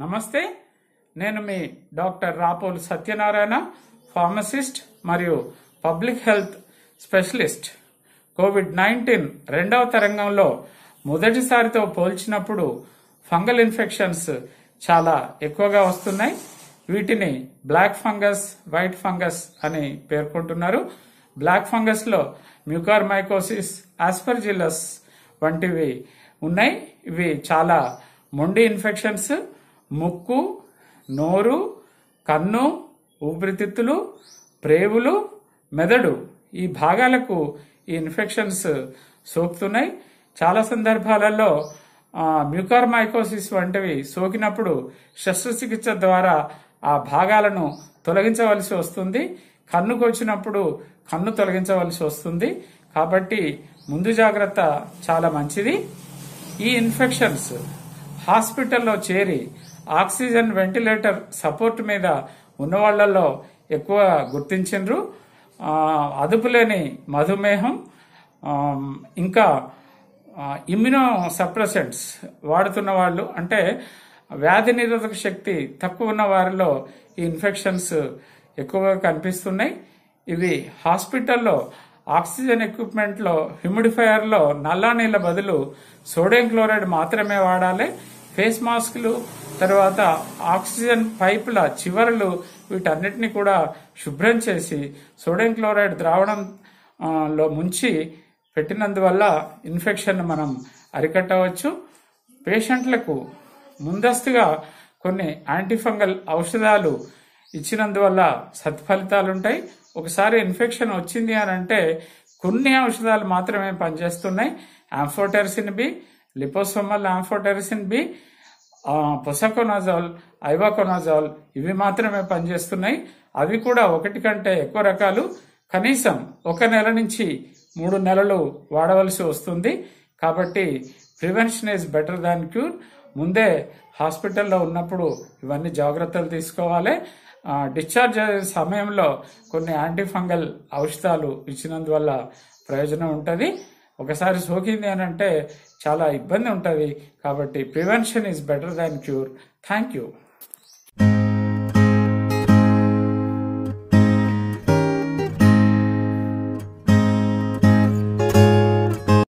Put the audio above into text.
నమస్తే. నేను మీ డాక్టర్ రాపోలు సత్యనారాయణ ఫార్మసిస్ట్ మరియు public health specialist. COVID nineteen రెండవ తరంగంలో మొదటిసారితో పోల్చినప్పుడు ఫంగల్ ఇన్ఫెక్షన్స్ చాలా ఎక్కువగా వస్తున్నాయి. వీటిని బ్లాక్ ఫంగస్ వైట్ ఫంగస్ అని పేర్కొంటున్నారు. బ్లాక్ ఫంగస్లో మ్యూకార్మైకోసిస్ ఆస్పర్జిల్లస్ వంటివి ఉన్నాయి. ఇవి చాలా మొండి ఇన్ఫెక్షన్స్ ముక్కు నోరు కన్ను ఊపిరితిత్తులు ప్రేవులు మెదడు ఈ భాగాలకు ఈ ఇన్ఫెక్షన్స్ సోకుతున్నాయి. చాలా సందర్భాలలో మ్యూకార్మైకోసిస్ వంటివి సోకినప్పుడు శస్త్రచికిత్స ద్వారా ఆ భాగాలను తొలగించవలసి వస్తుంది. కన్నుకు వచ్చినప్పుడు కన్ను తొలగించవలసి వస్తుంది. కాబట్టి ముందు జాగ్రత్త చాలా మంచిది. ఈ ఇన్ఫెక్షన్స్ హాస్పిటల్లో చేరి ఆక్సిజన్ వెంటిలేటర్ సపోర్ట్ మీద ఉన్న వాళ్ళల్లో ఎక్కువ గుర్తించిండ్రు. అదుపులేని మధుమేహం ఇంకా ఇమ్యునో సప్రెసెంట్స్ వాడుతున్న వాళ్ళు అంటే వ్యాధి నిరోధక శక్తి తక్కువ ఉన్న వారిలో ఈ ఇన్ఫెక్షన్స్ ఎక్కువగా కనిపిస్తున్నాయి. ఇవి హాస్పిటల్లో ఆక్సిజన్ ఎక్విప్మెంట్లో హ్యూమిడిఫైయర్లో నల్లా నీళ్ళ బదులు సోడియం క్లోరైడ్ మాత్రమే వాడాలి. ఫేస్ మాస్కులు తర్వాత ఆక్సిజన్ పైపుల చివరలు వీటన్నిటిని కూడా శుభ్రం చేసి సోడియం క్లోరైడ్ ద్రావణం లో ముంచి పెట్టినందువల్ల ఇన్ఫెక్షన్ మనం అరికట్టవచ్చు. పేషెంట్లకు ముందస్తుగా కొన్ని యాంటీఫంగల్ ఔషధాలు ఇచ్చినందువల్ల సత్ఫలితాలు ఉంటాయి ఒకసారి ఇన్ఫెక్షన్ వచ్చింది అని అంటే కొన్ని ఔషధాలు మాత్రమే పనిచేస్తున్నాయి. Amphotericin B liposomal amphotericin B posaconazole isavuconazole ఇవి మాత్రమే పనిచేస్తున్నాయి. అవి కూడా ఒకటి కంటే ఎక్కువ రకాలు. కనీసం ఒక నెల నుంచి మూడు నెలలు వాడవలసి వస్తుంది. కాబట్టి prevention is better than cure. ముందే హాస్పిటల్లో ఉన్నప్పుడు ఇవన్నీ జాగ్రత్తలు తీసుకోవాలి. డిశ్చార్జ్ అయ్యే సమయంలో కొన్ని యాంటీఫంగల్ ఔషధాలు ఇచ్చినందువల్ల ప్రయోజనం ఉంటుంది. ఒకసారి సోకింది అని అంటే చాలా ఇబ్బంది ఉంటుంది. కాబట్టి prevention is better than cure thank you